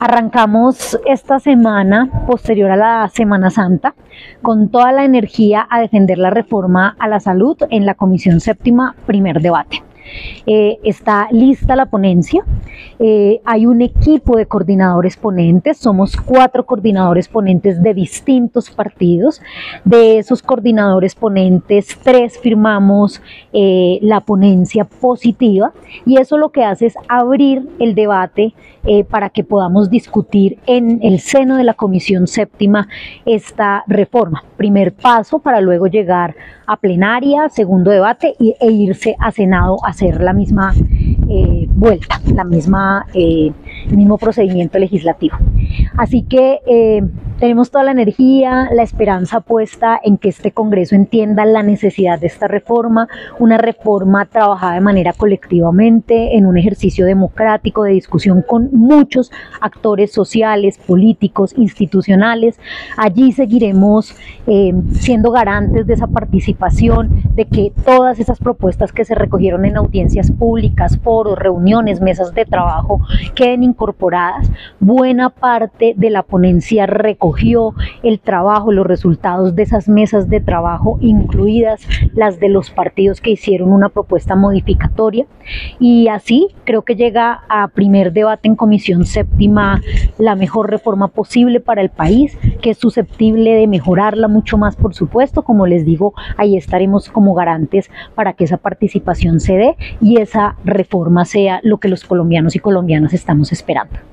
Arrancamos esta semana, posterior a la Semana Santa, con toda la energía a defender la reforma a la salud en la Comisión Séptima, primer debate. Eh, está lista la ponencia, eh, hay un equipo de coordinadores ponentes, somos cuatro coordinadores ponentes de distintos partidos, de esos coordinadores ponentes, tres firmamos eh, la ponencia positiva. Y eso lo que hace es abrir el debate para que podamos discutir en el seno de la Comisión Séptima esta reforma. Primer paso para luego llegar a plenaria, segundo debate e irse a Senado a hacer la misma eh, vuelta, la misma, eh, el mismo procedimiento legislativo. Así que eh, tenemos toda la energía, la esperanza puesta en que este Congreso entienda la necesidad de esta reforma, una reforma trabajada de manera colectivamente, en un ejercicio democrático de discusión con muchos actores sociales, políticos, institucionales. Allí seguiremos eh, siendo garantes de esa participación, de que todas esas propuestas que se recogieron en audiencias públicas, foros, reuniones, mesas de trabajo, queden incorporadas. Buena parte de la ponencia recogida el trabajo, los resultados de esas mesas de trabajo, incluidas las de los partidos que hicieron una propuesta modificatoria. Y así creo que llega a primer debate en comisión séptima la mejor reforma posible para el país, que es susceptible de mejorarla mucho más, por supuesto. Como les digo, ahí estaremos como garantes para que esa participación se dé y esa reforma sea lo que los colombianos y colombianas estamos esperando.